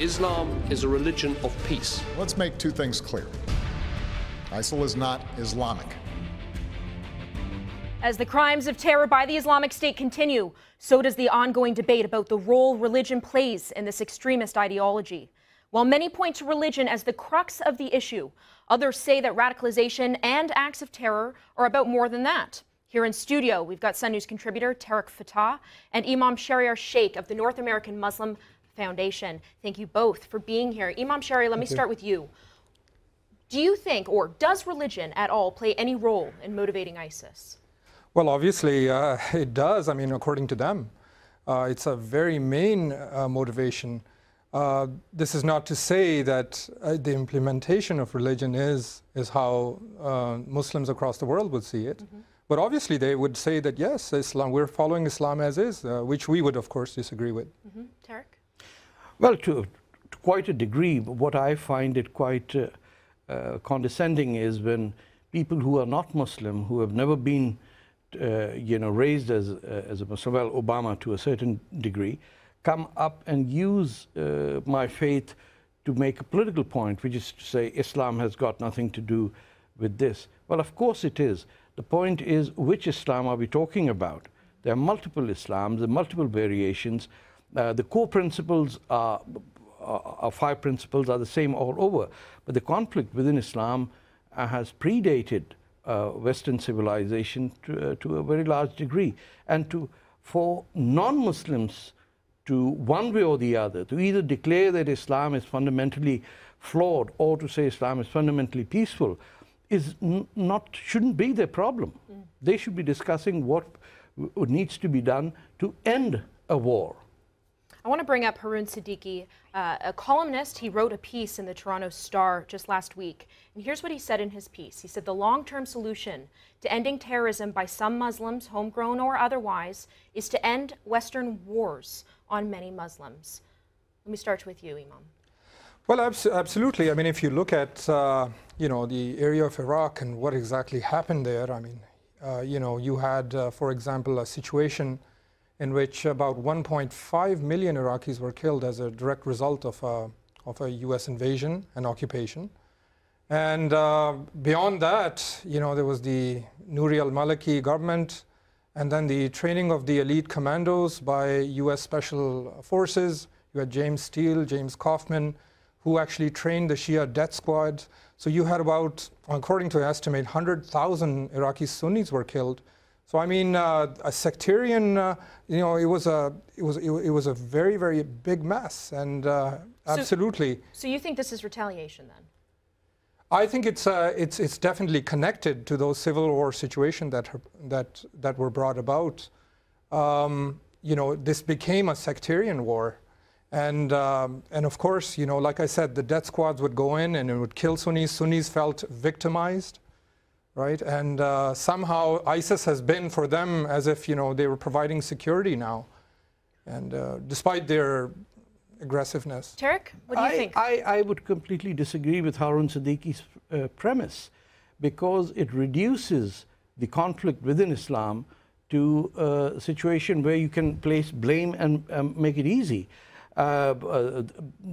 Islam is a religion of peace. Let's make two things clear ISIL is not Islamic. As the crimes of terror by the Islamic State continue, so does the ongoing debate about the role religion plays in this extremist ideology. While many point to religion as the crux of the issue, others say that radicalization and acts of terror are about more than that. Here in studio, we've got Sun News contributor Tarek Fatah and Imam Shahryar Sheikh of the North American Muslim Foundation. Thank you both for being here. Imam Shahryar, let me start with you. Do you think, or does religion at all play any role in motivating ISIS? Well, obviously, uh, it does. I mean, according to them, uh, it's a very main uh, motivation. Uh, this is not to say that uh, the implementation of religion is, is how uh, Muslims across the world would see it. Mm -hmm. But obviously, they would say that yes, Islam, we're following Islam as is, uh, which we would, of course, disagree with. Mm -hmm. Tarek? Well, to, to, quite a degree, what I find it quite uh, uh, condescending is when people who are not Muslim, who have never been, uh, you know, raised as, uh, as a Muslim, well, Obama to a certain degree, come up and use uh, my faith to make a political point, which is to say Islam has got nothing to do with this. Well, of course it is. The point is, which Islam are we talking about? There are multiple Islams, there are multiple variations. Uh, the core principles are, are, five principles are the same all over. But the conflict within Islam uh, has predated uh, Western civilization to, uh, to, a very large degree. And to, for non-Muslims to one way or the other, to either declare that Islam is fundamentally flawed or to say Islam is fundamentally peaceful, is not shouldn't be their problem. Mm. They should be discussing what needs to be done to end a war. I want to bring up Haroon Siddiqui, uh, a columnist. He wrote a piece in the Toronto Star just last week. And here's what he said in his piece. He said the long-term solution to ending terrorism by some Muslims, homegrown or otherwise, is to end Western wars on many Muslims. Let me start with you, Imam. Well, abs absolutely. I mean, if you look at, uh, you know, the area of Iraq and what exactly happened there, I mean, uh, you know, you had, uh, for example, a situation in which about 1.5 million Iraqis were killed as a direct result of a, of a U.S. invasion and occupation. And uh, beyond that, you know, there was the Nouri al-Maliki government, and then the training of the elite commandos by U.S. Special Forces. You had James Steele, James Coffman, who actually trained the Shia death squad. So you had about, according to an estimate, 100,000 Iraqi Sunnis were killed. So I mean, uh, a sectarian, uh, you know, it was a it was it, was a very very big mess, and uh, absolutely. So, so, you think this is retaliation then? I think it's uh, it's it's definitely connected to those civil war situations that that that were brought about. Um, you know, this became a sectarian war. And, um, and of course, you know, like I said, the death squads would go in and it would kill Sunnis. Sunnis felt victimized, right? And uh, somehow ISIS has been for them as if, you know, they were providing security now. And uh, despite their aggressiveness. Tarek, what do you I, think? I, I would completely disagree with Haroon Siddiqui's uh, premise because it reduces the conflict within Islam to a situation where you can place blame and um, make it easy. Uh, uh,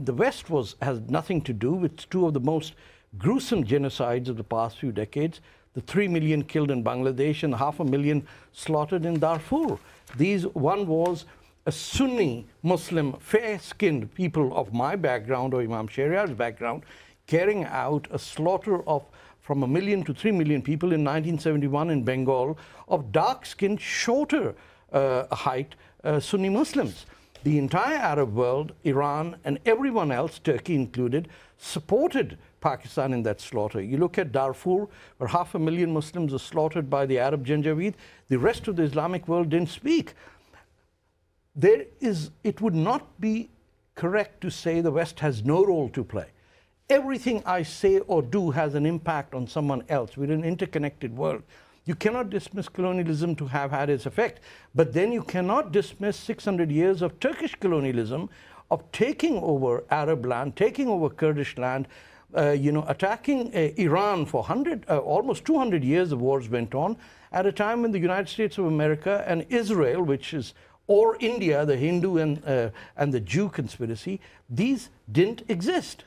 the West was, has nothing to do with two of the most gruesome genocides of the past few decades, the three million killed in Bangladesh and half a million slaughtered in Darfur. These, one was a Sunni Muslim, fair-skinned people of my background or Imam Shahryar's background carrying out a slaughter of from a million to three million people in 1971 in Bengal of dark-skinned, shorter uh, height uh, Sunni Muslims the entire Arab world, Iran, and everyone else, Turkey included, supported Pakistan in that slaughter. You look at Darfur, where half a million Muslims are slaughtered by the Arab Janjaweed. The rest of the Islamic world didn't speak. There is, it would not be correct to say the West has no role to play. Everything I say or do has an impact on someone else. We're an interconnected world. You cannot dismiss colonialism to have had its effect, but then you cannot dismiss 600 years of Turkish colonialism, of taking over Arab land, taking over Kurdish land, uh, you know, attacking uh, Iran for 100, uh, almost 200 years of wars went on, at a time when the United States of America and Israel, which is or India, the Hindu and, uh, and the Jew conspiracy, these didn't exist.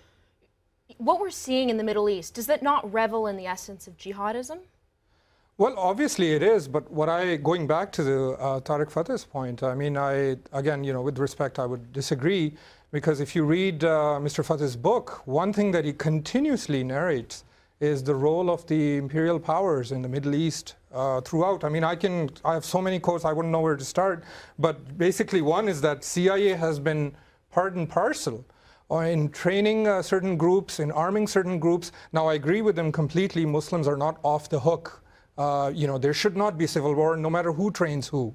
What we're seeing in the Middle East, does that not revel in the essence of jihadism? Well, obviously it is, but what I, going back to the uh, Tarek Fatah's point, I mean, I, again, you know, with respect, I would disagree, because if you read uh, Mr. Fatah's book, one thing that he continuously narrates is the role of the imperial powers in the Middle East uh, throughout. I mean, I can, I have so many quotes, I wouldn't know where to start, but basically one is that CIA has been part and parcel in training uh, certain groups, in arming certain groups. Now, I agree with them completely. Muslims are not off the hook. Uh, you know, there should not be civil war, no matter who trains who.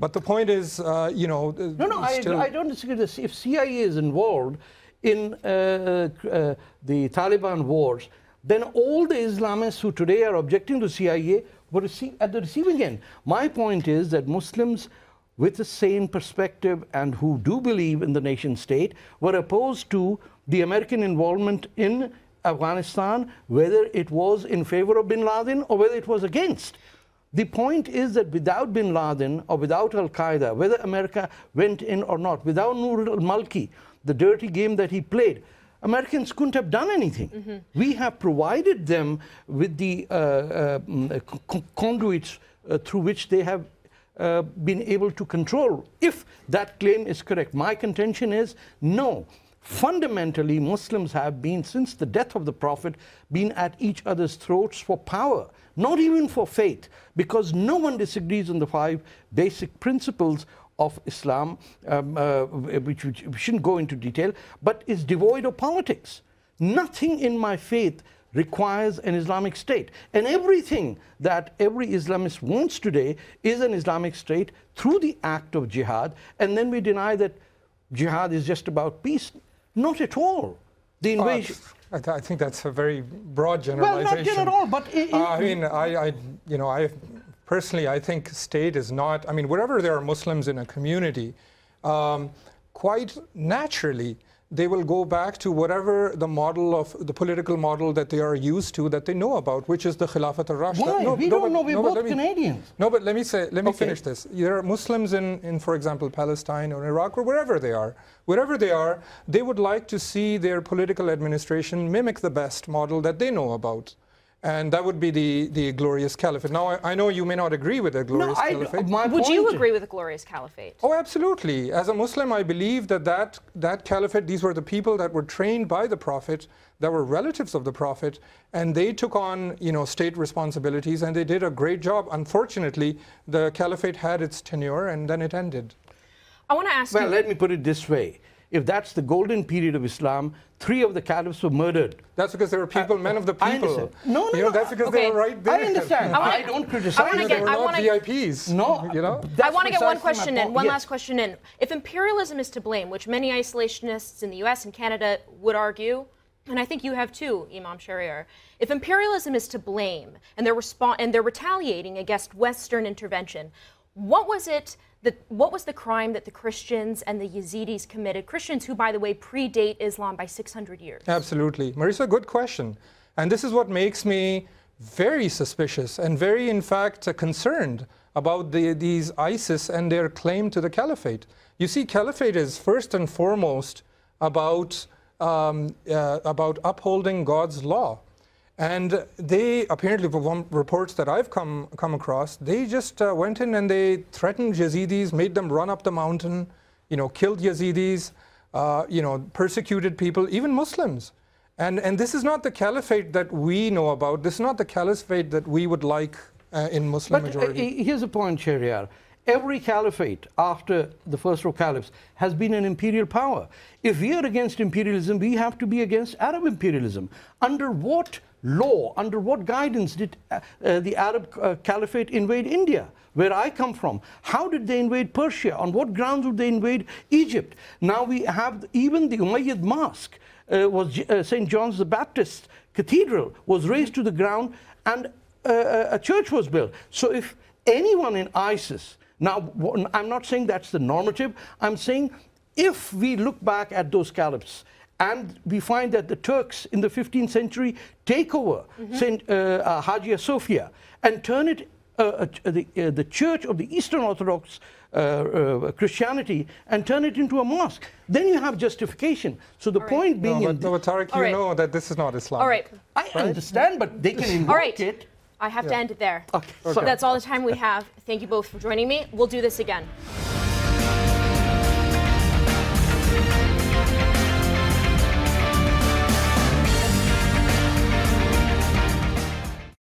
But the point is, uh, you know, no, no, I, I, don't disagree. This. If CIA is involved in uh, uh, the Taliban wars, then all the Islamists who today are objecting to CIA were at the receiving end. My point is that Muslims with the same perspective and who do believe in the nation state were opposed to the American involvement in Afghanistan, whether it was in favor of bin Laden or whether it was against. The point is that without bin Laden or without Al Qaeda, whether America went in or not, without Nouri al-Maliki, the dirty game that he played, Americans couldn't have done anything. Mm -hmm. We have provided them with the uh, uh, conduits uh, through which they have uh, been able to control. If that claim is correct, my contention is no. Fundamentally, Muslims have been, since the death of the Prophet, been at each other's throats for power, not even for faith, because no one disagrees on the five basic principles of Islam, um, uh, which, which we shouldn't go into detail, but is devoid of politics. Nothing in my faith requires an Islamic state. And everything that every Islamist wants today is an Islamic state through the act of jihad. And then we deny that jihad is just about peace. Not at all. The invasion. Uh, I, th I, think that's a very broad generalization. Well, not general, but uh, I mean, I, I, you know, I personally, I think state is not. I mean, wherever there are Muslims in a community, um, quite naturally, they will go back to whatever the model of the political model that they are used to that they know about, which is the Khilafat al-Rashid. Why? No, we no, don't but, know. We're no, both Canadians. No, but let me say, let me okay. finish this. There are Muslims in, in, for example, Palestine or Iraq or wherever they are. Wherever they are, they would like to see their political administration mimic the best model that they know about. And that would be the, the glorious caliphate. Now, I, I know you may not agree with the glorious no, I, caliphate. would you agree with the glorious caliphate? Oh, absolutely. As a Muslim, I believe that, that that caliphate, these were the people that were trained by the Prophet, that were relatives of the Prophet, and they took on, you know, state responsibilities, and they did a great job. Unfortunately, the caliphate had its tenure, and then it ended. I want to ask you. Well, let me put it this way if that's the golden period of Islam, three of the caliphs were murdered. That's because they were people, uh, men of the people. I understand. No, no, you know, no. That's because okay. they were right there. I understand. I, wanna, I don't criticize. I want to get. They were I not wanna, VIPs. No, you know. I want to get one question in. One yes. last question in. If imperialism is to blame, which many isolationists in the U.S. and Canada would argue, and I think you have too, Imam Shahryar. If imperialism is to blame and they're and they're retaliating against Western intervention, what was it the, what was the crime that the Christians and the Yazidis committed? Christians who, by the way, predate Islam by 600 years. Absolutely. Marisa, good question. And this is what makes me very suspicious and very, in fact, uh, concerned about the, these ISIS and their claim to the caliphate. You see, caliphate is first and foremost about, um, uh, about upholding God's law. And they, apparently from reports that I've come, come across, they just uh, went in and they threatened Yazidis, made them run up the mountain, you know, killed Yazidis, uh, you know, persecuted people, even Muslims. And, and this is not the caliphate that we know about. This is not the caliphate that we would like uh, in Muslim but, uh, majority. here's a point, Shahryar. Every caliphate after the first row caliphs has been an imperial power. If we are against imperialism, we have to be against Arab imperialism. Under what law, under what guidance did uh, uh, the Arab uh, Caliphate invade India, where I come from? How did they invade Persia? On what grounds would they invade Egypt? Now we have even the Umayyad Mosque, uh, was uh, St. John's the Baptist Cathedral, was razed to the ground and uh, a church was built. So if anyone in ISIS, now I'm not saying that's the normative, I'm saying if we look back at those caliphs, and we find that the Turks in the 15th century take over mm -hmm. Saint uh, uh, Hagia Sophia and turn it uh, uh, the, uh, the church of the Eastern Orthodox uh, uh, Christianity and turn it into a mosque. Then you have justification. So the point No, being, but, no, but Tarek, you right. know that this is not Islam. All right. I understand, but they can invoke All right. it. I have to end it there. Okay. So that's all the time we have. Thank you both for joining me. We'll do this again.